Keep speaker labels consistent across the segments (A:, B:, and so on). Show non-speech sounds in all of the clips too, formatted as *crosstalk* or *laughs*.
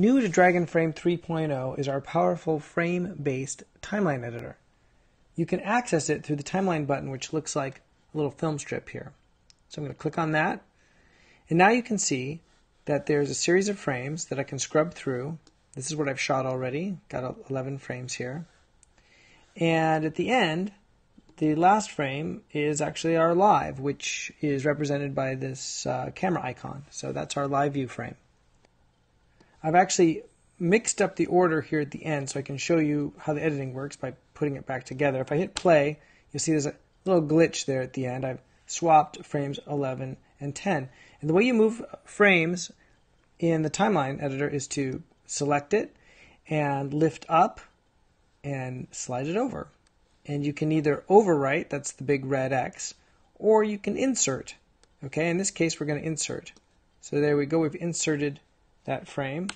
A: New to Dragonframe 3.0 is our powerful frame-based timeline editor. You can access it through the timeline button, which looks like a little film strip here. So I'm going to click on that. And now you can see that there's a series of frames that I can scrub through. This is what I've shot already. Got 11 frames here. And at the end, the last frame is actually our live, which is represented by this uh, camera icon. So that's our live view frame. I've actually mixed up the order here at the end so I can show you how the editing works by putting it back together. If I hit play, you'll see there's a little glitch there at the end. I've swapped frames 11 and 10. And the way you move frames in the timeline editor is to select it and lift up and slide it over. And you can either overwrite, that's the big red X, or you can insert. Okay, in this case we're going to insert. So there we go, we've inserted that frame.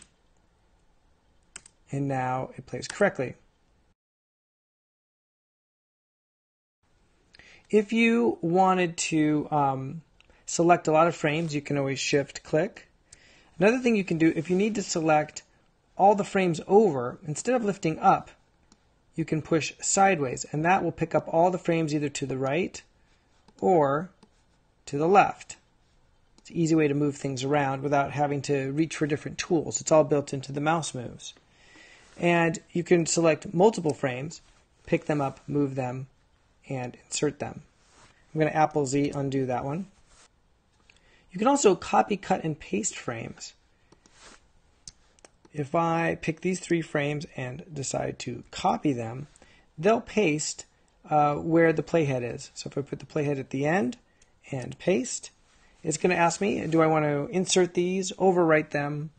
A: And now it plays correctly. If you wanted to um, select a lot of frames, you can always shift click. Another thing you can do, if you need to select all the frames over, instead of lifting up, you can push sideways, and that will pick up all the frames either to the right or to the left. It's an easy way to move things around without having to reach for different tools. It's all built into the mouse moves. And you can select multiple frames, pick them up, move them, and insert them. I'm going to Apple Z undo that one. You can also copy, cut, and paste frames. If I pick these three frames and decide to copy them, they'll paste uh, where the playhead is. So if I put the playhead at the end and paste, it's going to ask me, do I want to insert these, overwrite them,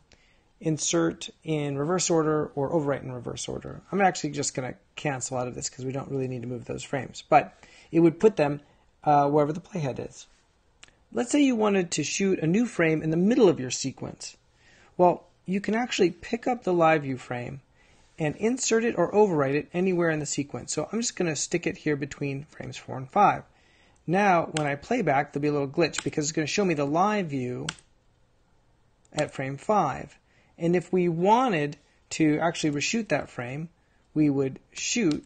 A: insert in reverse order, or overwrite in reverse order? I'm actually just going to cancel out of this because we don't really need to move those frames. But it would put them uh, wherever the playhead is. Let's say you wanted to shoot a new frame in the middle of your sequence. Well, you can actually pick up the live view frame and insert it or overwrite it anywhere in the sequence. So I'm just going to stick it here between frames 4 and 5. Now, when I play back, there'll be a little glitch because it's going to show me the live view at frame 5. And if we wanted to actually reshoot that frame, we would shoot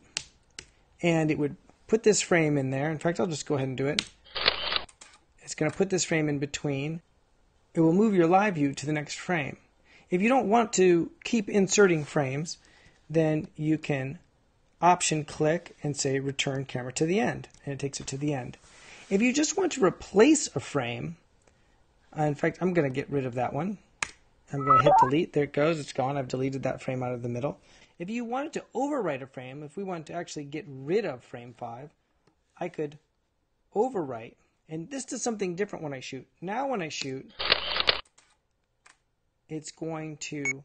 A: and it would put this frame in there. In fact, I'll just go ahead and do it. It's going to put this frame in between. It will move your live view to the next frame. If you don't want to keep inserting frames, then you can option click and say return camera to the end, and it takes it to the end. If you just want to replace a frame, uh, in fact, I'm going to get rid of that one. I'm going to hit delete. There it goes. It's gone. I've deleted that frame out of the middle. If you wanted to overwrite a frame, if we wanted to actually get rid of frame 5, I could overwrite. And this does something different when I shoot. Now when I shoot, it's going to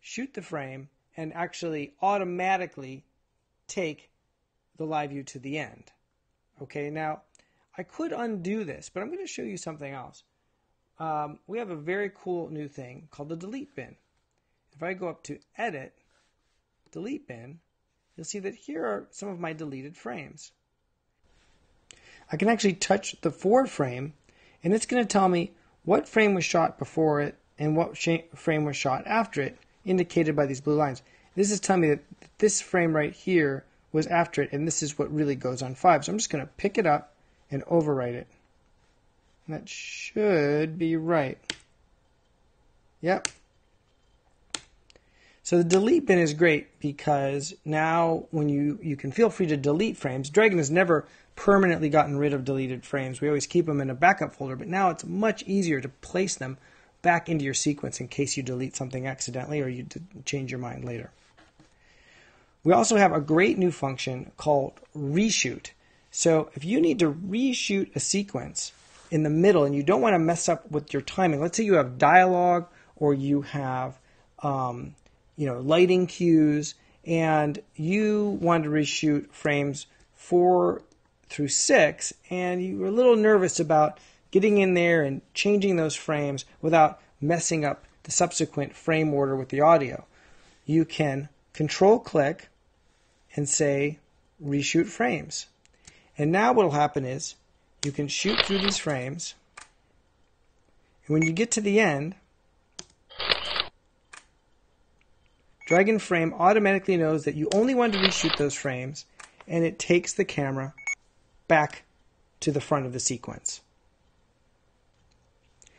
A: shoot the frame and actually automatically take the live view to the end. Okay, now I could undo this, but I'm going to show you something else. Um, we have a very cool new thing called the delete bin. If I go up to edit, delete bin, you'll see that here are some of my deleted frames. I can actually touch the forward frame and it's going to tell me what frame was shot before it and what frame was shot after it, indicated by these blue lines. This is telling me that this frame right here was after it, and this is what really goes on 5. So I'm just going to pick it up and overwrite it. And that should be right. Yep. So the delete bin is great because now when you, you can feel free to delete frames. Dragon has never permanently gotten rid of deleted frames. We always keep them in a backup folder, but now it's much easier to place them back into your sequence in case you delete something accidentally or you change your mind later. We also have a great new function called reshoot. So if you need to reshoot a sequence in the middle and you don't want to mess up with your timing, let's say you have dialogue or you have um, you know lighting cues and you want to reshoot frames four through six and you were a little nervous about getting in there and changing those frames without messing up the subsequent frame order with the audio. You can control click and say reshoot frames. And now what will happen is you can shoot through these frames. And when you get to the end, Dragonframe automatically knows that you only want to reshoot those frames, and it takes the camera back to the front of the sequence.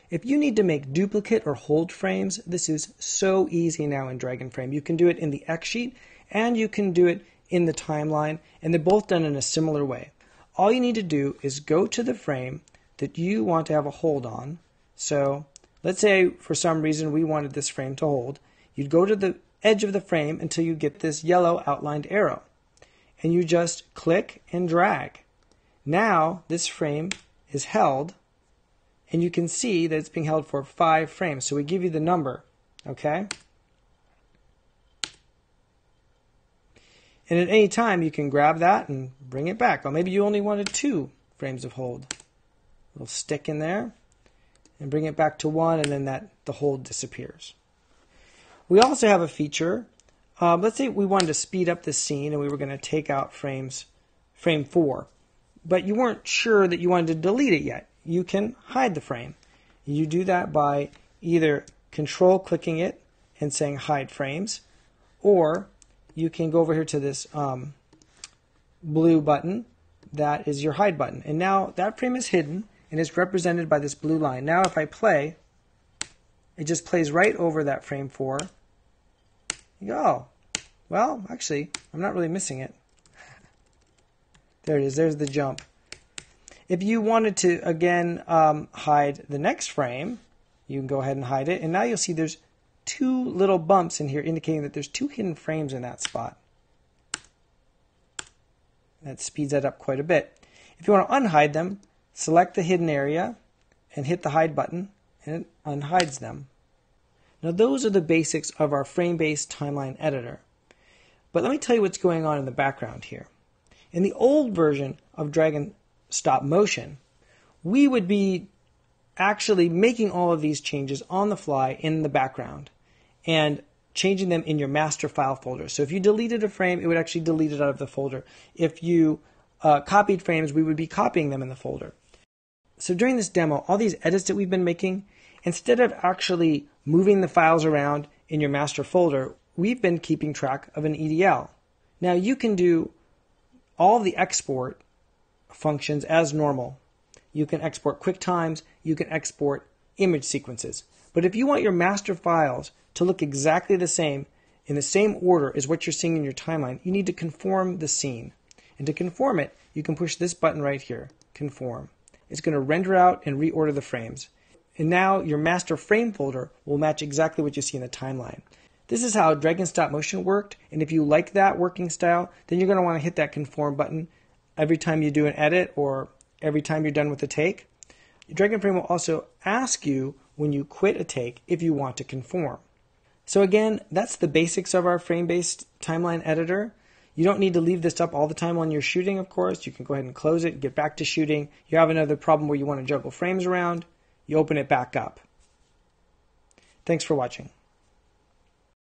A: If you need to make duplicate or hold frames, this is so easy now in Dragonframe. You can do it in the X sheet and you can do it in the timeline, and they're both done in a similar way. All you need to do is go to the frame that you want to have a hold on. So let's say for some reason we wanted this frame to hold. You'd go to the edge of the frame until you get this yellow outlined arrow. And you just click and drag. Now this frame is held and you can see that it's being held for five frames. So we give you the number, okay? And at any time, you can grab that and bring it back. Or maybe you only wanted two frames of hold. A little stick in there and bring it back to one, and then that the hold disappears. We also have a feature. Uh, let's say we wanted to speed up the scene and we were going to take out frames, frame four, but you weren't sure that you wanted to delete it yet you can hide the frame. You do that by either control clicking it and saying hide frames, or you can go over here to this um, blue button that is your hide button. And now that frame is hidden and is represented by this blue line. Now if I play, it just plays right over that frame 4. You go, well, actually, I'm not really missing it. *laughs* there it is, there's the jump. If you wanted to, again, um, hide the next frame, you can go ahead and hide it. And now you'll see there's two little bumps in here indicating that there's two hidden frames in that spot. That speeds that up quite a bit. If you want to unhide them, select the hidden area and hit the hide button and it unhides them. Now those are the basics of our frame-based timeline editor. But let me tell you what's going on in the background here. In the old version of Dragon stop motion, we would be actually making all of these changes on the fly in the background and changing them in your master file folder. So if you deleted a frame, it would actually delete it out of the folder. If you uh, copied frames, we would be copying them in the folder. So during this demo, all these edits that we've been making, instead of actually moving the files around in your master folder, we've been keeping track of an EDL. Now you can do all the export functions as normal. You can export QuickTimes, you can export image sequences. But if you want your master files to look exactly the same, in the same order as what you're seeing in your timeline, you need to conform the scene. And to conform it, you can push this button right here, conform. It's going to render out and reorder the frames. And now your master frame folder will match exactly what you see in the timeline. This is how Dragon Stop Motion worked, and if you like that working style, then you're going to want to hit that conform button every time you do an edit or every time you're done with a take. Dragonframe will also ask you when you quit a take if you want to conform. So again, that's the basics of our frame-based timeline editor. You don't need to leave this up all the time when you're shooting, of course. You can go ahead and close it, get back to shooting. You have another problem where you want to juggle frames around, you open it back up. Thanks for watching.